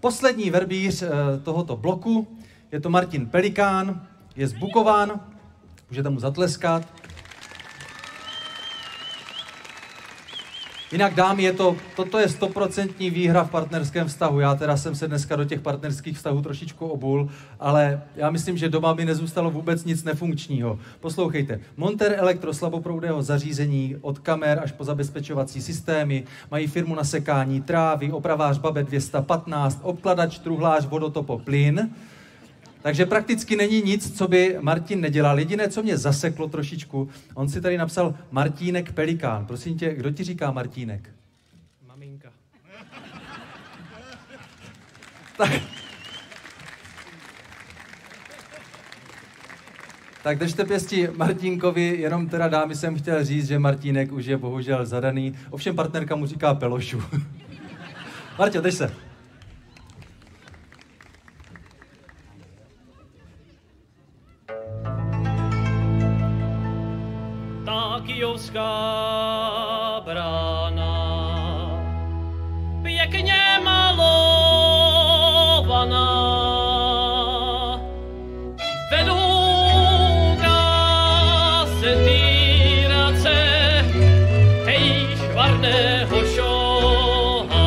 Poslední verbíř eh, tohoto bloku je to Martin Pelikán, je z Bukovan, můžete mu zatleskat. Jinak dámy, je to, toto je stoprocentní výhra v partnerském vztahu. Já teda jsem se dneska do těch partnerských vztahů trošičku obul, ale já myslím, že doma mi nezůstalo vůbec nic nefunkčního. Poslouchejte, monter elektroslaboproudého zařízení od kamer až po zabezpečovací systémy, mají firmu na sekání trávy, opravář Babe 215, obkladač, truhlář, vodotopo, plyn, takže prakticky není nic, co by Martin nedělal. Jediné, co mě zaseklo trošičku, on si tady napsal Martínek Pelikán. Prosím tě, kdo ti říká Martínek? Maminka. Tak, Tak držte pěsti Martínkovi, jenom teda dámy jsem chtěl říct, že Martínek už je bohužel zadaný. Ovšem partnerka mu říká Pelošu. Martě, drž se. Kijovská brána, pěkně malovaná, vedouká se týrace, hej, švarného šohája.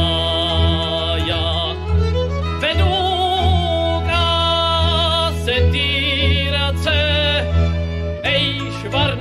Vedouká se týrace, ej, švarného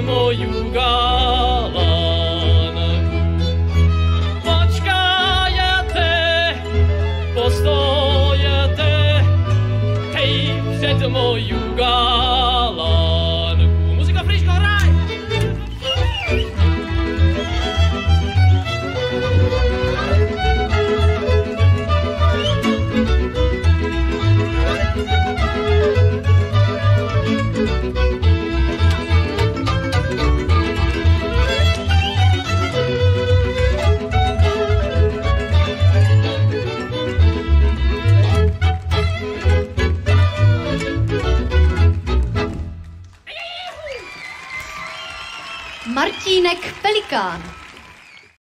moju galánku. Počkájete, postojete, hej, před moju galánku. Martínek Pelikán.